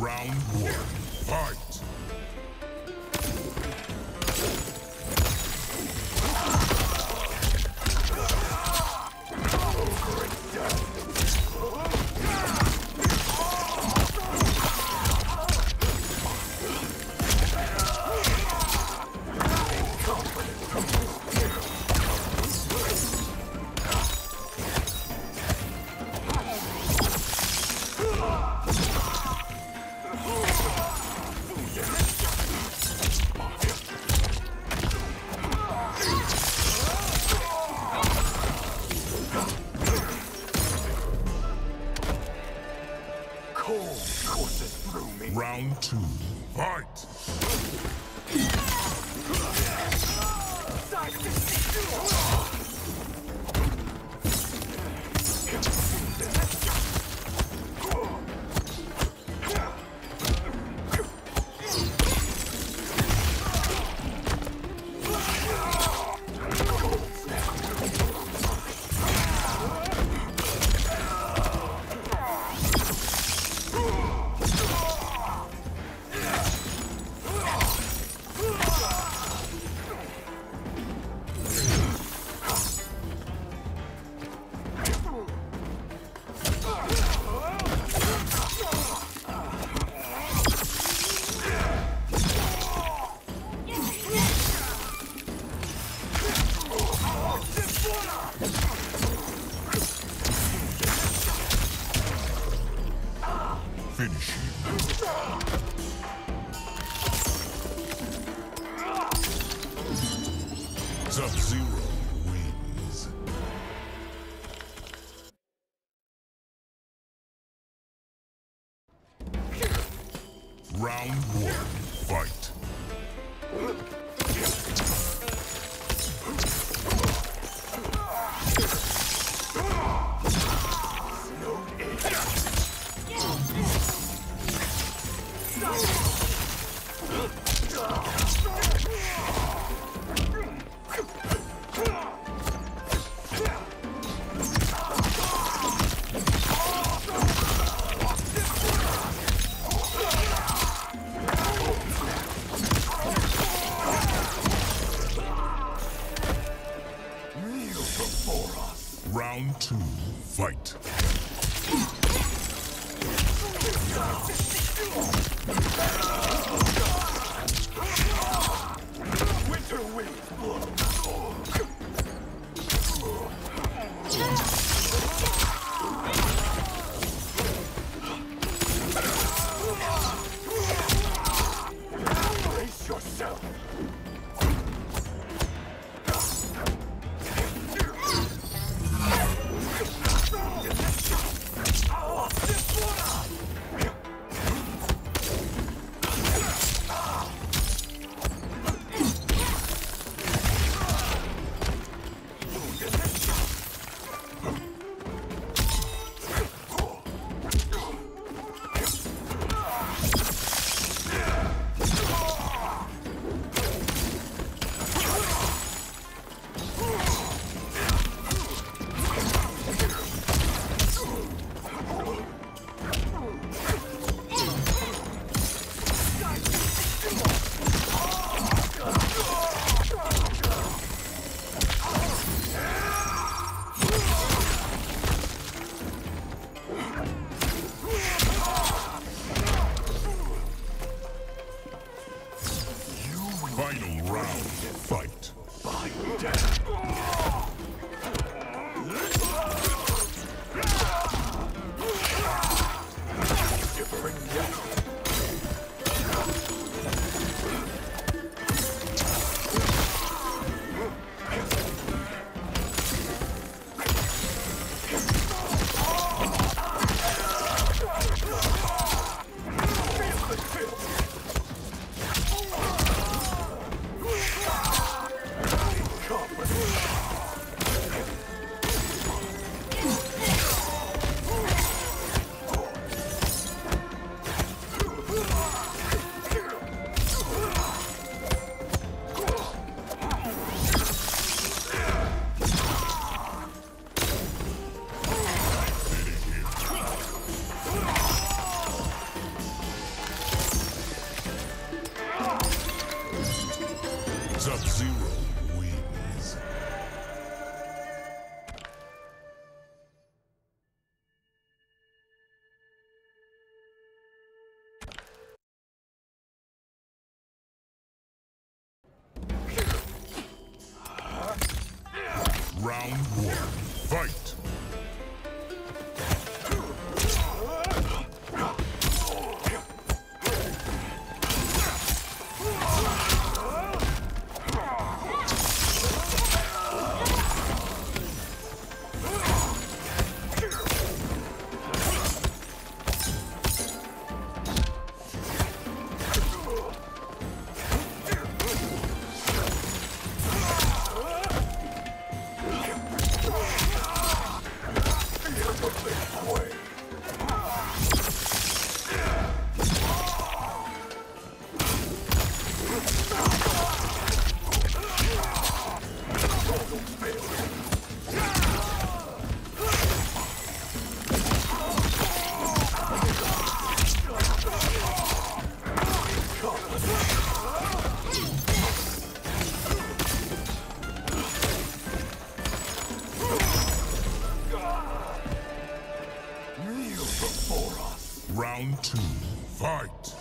Round one. Fight! Round Sub-Zero Two. Fight. Sub-Zero. Two, fight.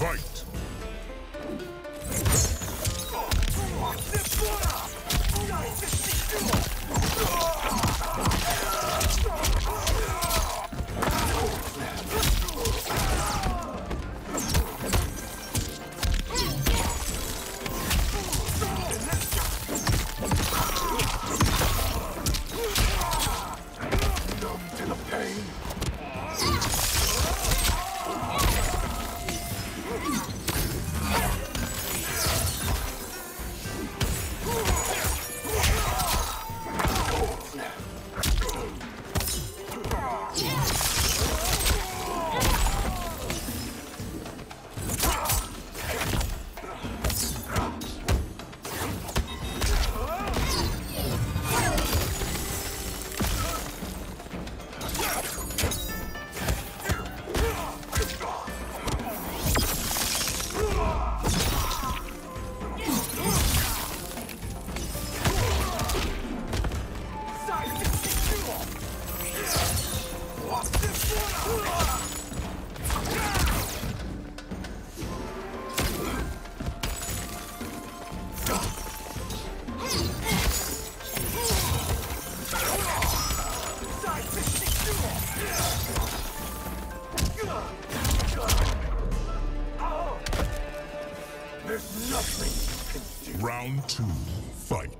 Fight. Two, fight.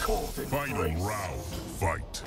Final round. Fight.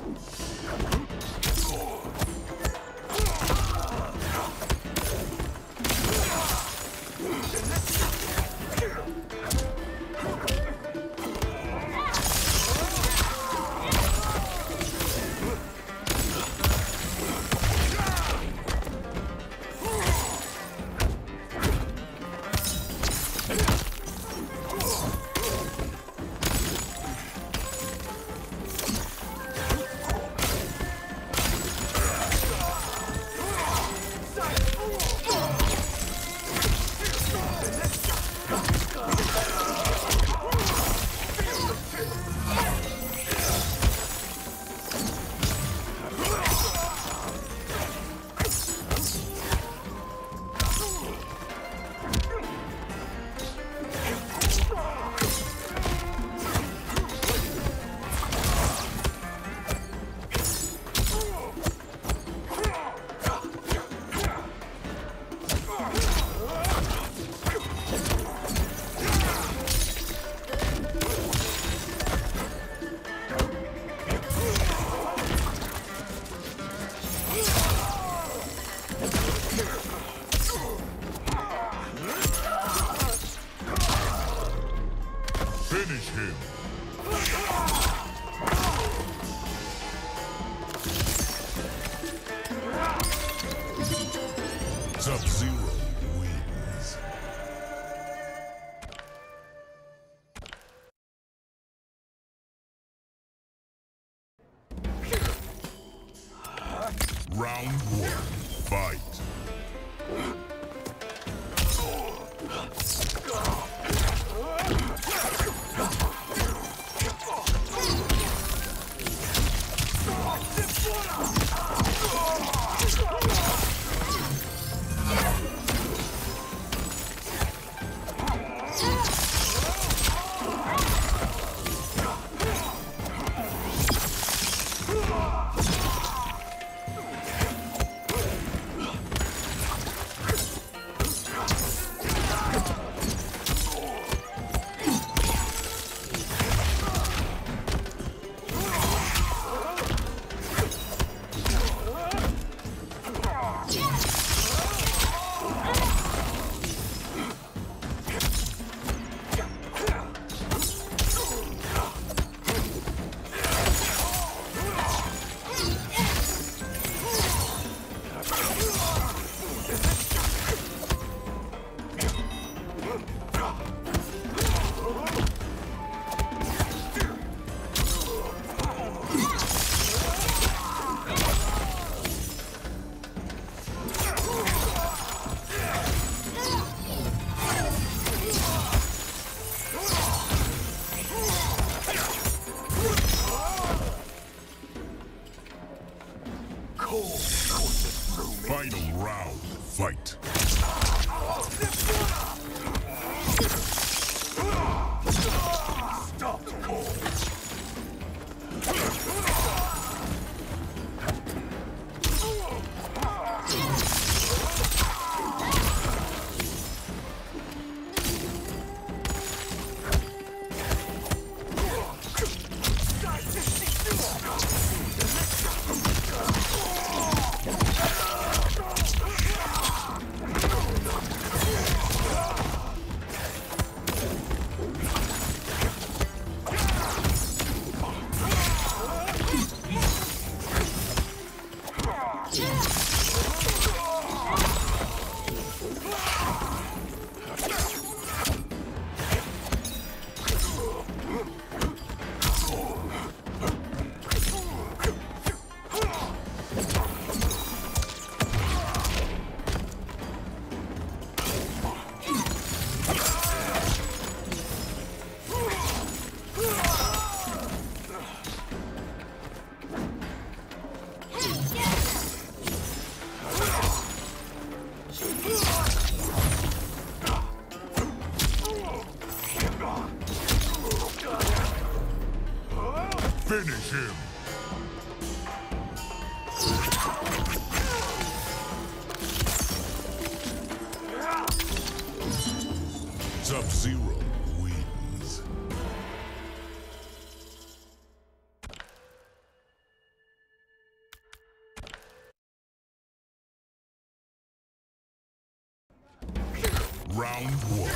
Round one.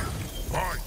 Fight!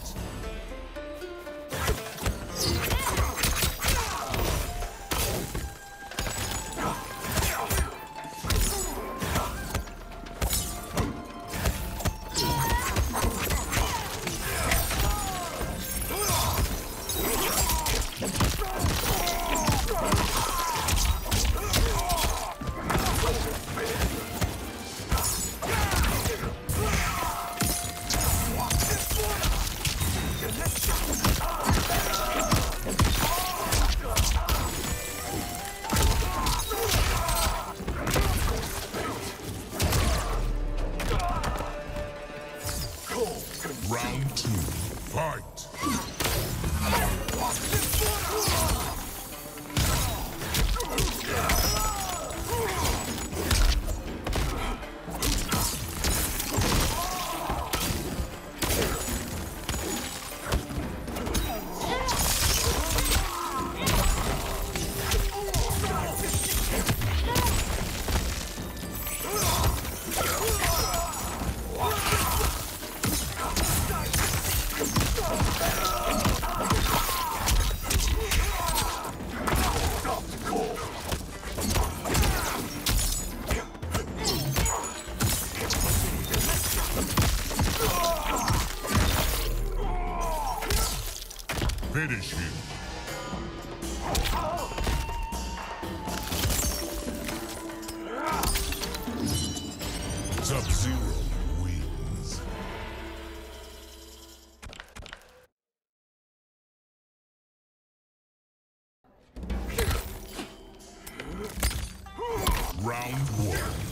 Round one.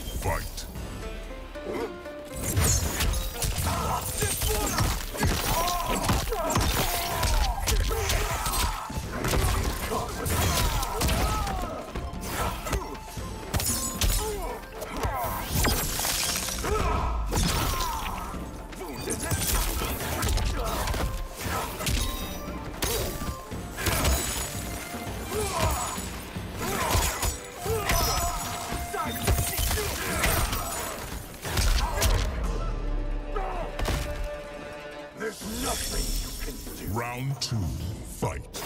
Round two. Fight.